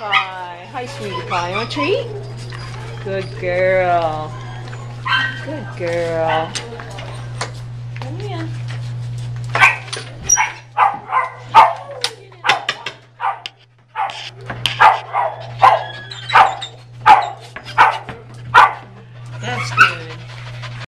pie. Hi, sweetie pie. Want a treat? Good girl. Good girl.